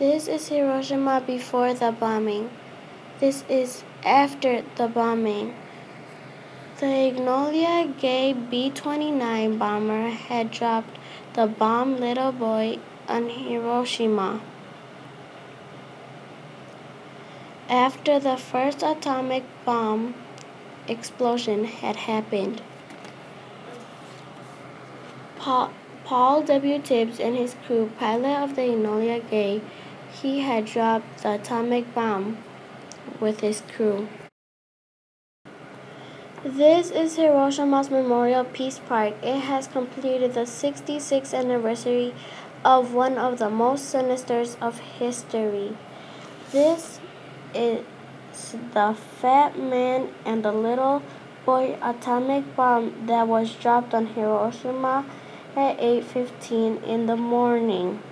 This is Hiroshima before the bombing. This is after the bombing. The Enola Gay B-29 bomber had dropped the bomb Little Boy on Hiroshima. After the first atomic bomb explosion had happened, Paul, Paul W. Tibbs and his crew, pilot of the Enola Gay, he had dropped the atomic bomb with his crew. This is Hiroshima's Memorial Peace Park. It has completed the 66th anniversary of one of the most sinister of history. This is the Fat Man and the Little Boy atomic bomb that was dropped on Hiroshima at 8:15 in the morning.